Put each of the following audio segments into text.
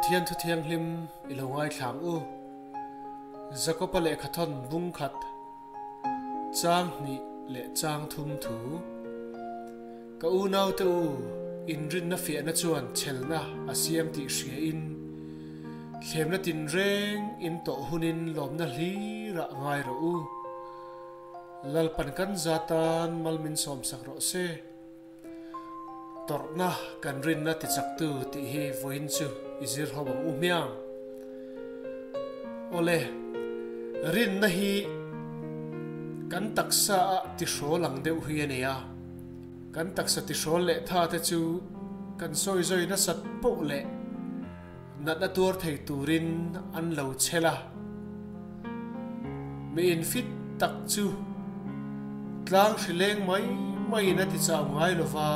pathian thu thiang hlim ilongai thlang u. Zakopa le khathon bung khat. Chang ni le chang thum thu. Ka u nau te u, in rin na fia na chuan chelna asiam ti hria in. Thlem na tin reng, in to hunin lom na hli ra ngai ro u. Lalpan kan zatan malmin som sak ro se. Torna kan rin na ti chak tu ti hi voin chu izir hobang umyang ole rin na hi kan taksa ti hro lang deuh hi ania kan taksa ti hro le tha te chu kan soi zoi na sat po le nat na tur thei turin an lo chela me in fit tak chu tlang hrileng mai mai na ti chaw ngai lova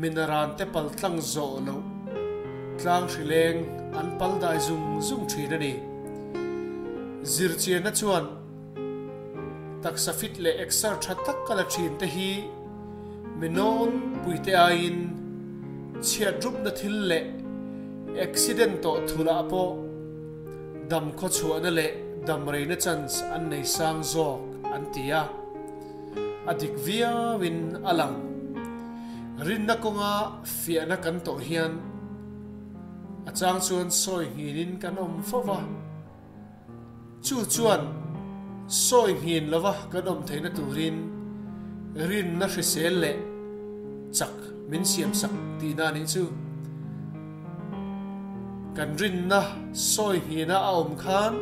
mineral te pal tlang zo lo tlang hrileng an pal dai zum zum thin ani zir chian na chuan taksa fit le exer tha tak kala thin te hi minon puite a in, chia drup na thil le, accident to thula po dam kho chuan le, dam rei na chance an nei sang zok an tia adik via win alang. Rin na konga fia na kan to hian. อาจารย์ชวนซอยหินินกันอมฟวะจู่ชวนซอยหินละวะกันอมไทยนัตูรินรินนักเสลเลจักมินเสียมสักตีนานิจูกันรินนะซอยหินะอมคาน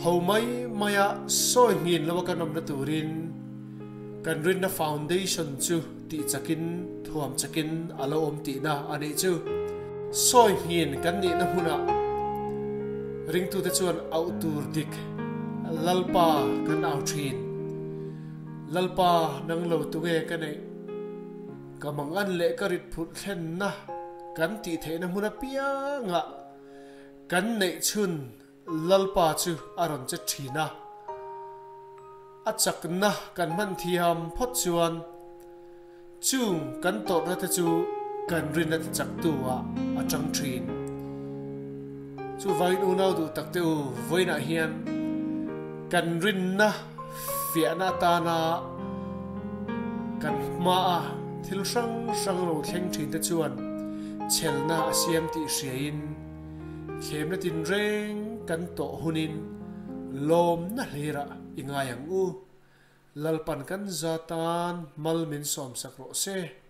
เฮาไม่มายาซอยหินละวะกันอมนัตูรินกันรินนะฟาวเดชั่นจูตีจักินทวมจักินอารมณ์ตีนาอันนี้จู soi hin kan ni na huna ring tu te chuan au tur dik lalpa kan au thin lalpa nang lo tu ge ka nei kamang an le ka rit phut thlen na kan ti the na huna pia nga kan nei chun lalpa chu aron cha thina a chak na kan man thiam phot chuan chung kan to na te chu kan rin na chak tu a a chang thin chu vain u nau du tak te u voina hian kan rin na fia na ta na kan ma a thil sang sang lo thleng thin te chuan chel na asiam ti hriain khem na tin reng kan to hunin lom na hlera ingayang u. Lalpan kan zatan malmin som sakro se.